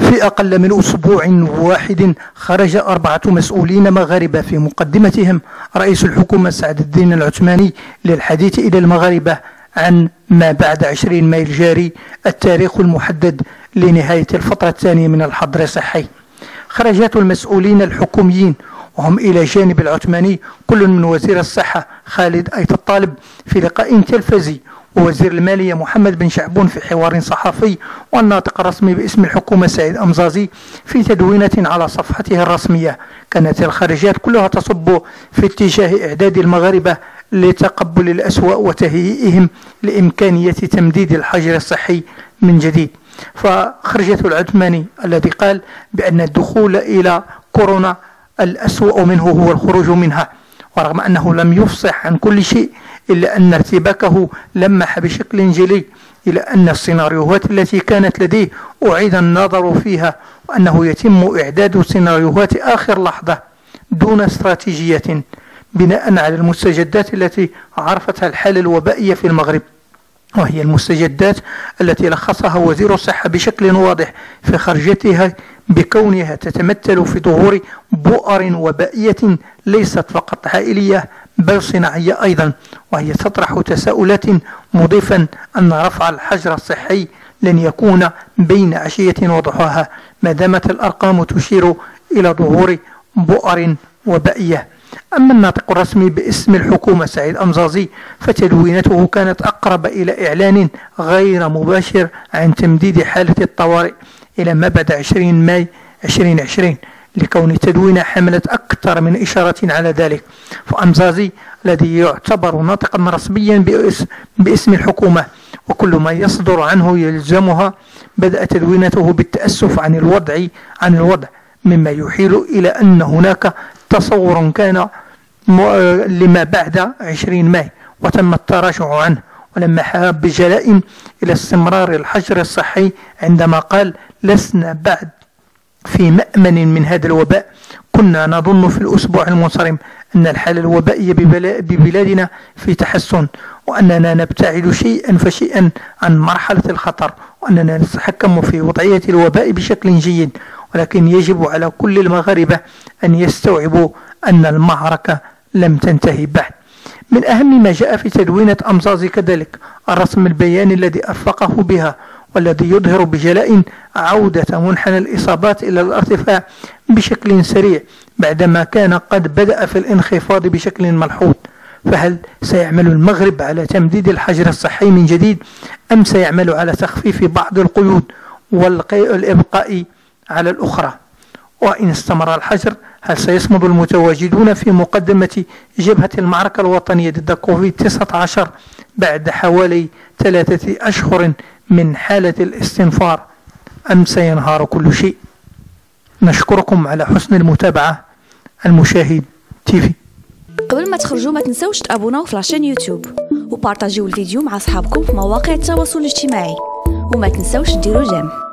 في أقل من أسبوع واحد خرج أربعة مسؤولين مغاربة في مقدمتهم. رئيس الحكومة سعد الدين العثماني للحديث إلى المغاربة عن ما بعد 20 مايو الجاري التاريخ المحدد لنهاية الفترة الثانية من الحظر الصحي. خرجات المسؤولين الحكوميين وهم إلى جانب العثماني كل من وزير الصحة خالد أيت الطالب في لقاء تلفزي ووزير المالية محمد بن شعبون في حوار صحفي والناطق الرسمي باسم الحكومة سعيد أمزازي في تدوينة على صفحته الرسمية. كانت الخارجات كلها تصب في اتجاه إعداد المغاربة لتقبل الأسواء وتهيئهم لإمكانية تمديد الحجر الصحي من جديد. فخرجة العثماني الذي قال بأن الدخول إلى كورونا الأسوأ منه هو الخروج منها ورغم أنه لم يفصح عن كل شيء إلا أن ارتباكه لمح بشكل جلي إلى أن السيناريوهات التي كانت لديه أعيد النظر فيها وأنه يتم إعداد سيناريوهات آخر لحظة دون استراتيجية بناء على المستجدات التي عرفتها الحالة الوبائية في المغرب وهي المستجدات التي لخصها وزير الصحة بشكل واضح في خرجتها بكونها تتمثل في ظهور بؤر وبائية ليست فقط عائلية بل صناعية أيضا وهي تطرح تساؤلات مضيفا أن رفع الحجر الصحي لن يكون بين عشية وضحاها ما دامت الأرقام تشير إلى ظهور بؤر وبائية أما الناطق الرسمي باسم الحكومة سعيد أمزازي فتدوينته كانت أقرب إلى إعلان غير مباشر عن تمديد حالة الطوارئ إلى ما بعد 20 ماي 2020 لكون تدوين حملت أكثر من إشارة على ذلك فأمزازي الذي يعتبر ناطقا رسميا باسم الحكومة وكل ما يصدر عنه يلزمها بدأ تدوينته بالتأسف عن الوضع عن الوضع مما يحيل إلى أن هناك تصور كان لما بعد 20 ماي وتم التراجع عنه ولما حاب بجلاء إلى استمرار الحجر الصحي عندما قال لسنا بعد في مأمن من هذا الوباء. كنا نظن في الأسبوع المنصرم أن الحالة الوبائية ببلادنا في تحسن وأننا نبتعد شيئا فشيئا عن مرحلة الخطر وأننا نتحكم في وضعية الوباء بشكل جيد. ولكن يجب على كل المغاربة أن يستوعبوا أن المعركة لم تنتهي بعد. من أهم ما جاء في تدوينة أمزاز كذلك الرسم البياني الذي أرفقه بها والذي يظهر بجلاء عودة منحنى الإصابات إلى الارتفاع بشكل سريع بعدما كان قد بدأ في الانخفاض بشكل ملحوظ. فهل سيعمل المغرب على تمديد الحجر الصحي من جديد أم سيعمل على تخفيف بعض القيود والإبقاء على الأخرى؟ وإن استمر الحجر هل سيصمد المتواجدون في مقدمة جبهة المعركة الوطنية ضد كوفيد 19 بعد حوالي ثلاثة أشهر من حالة الاستنفار أم سينهار كل شيء. نشكركم على حسن المتابعة. المشاهد TV قبل ما تخرجوا ما تنسوش تابوناو في la chaîne يوتيوب وبارطاجيو الفيديو مع أصحابكم في مواقع التواصل الاجتماعي. وما تنسوش ديروا j'aime.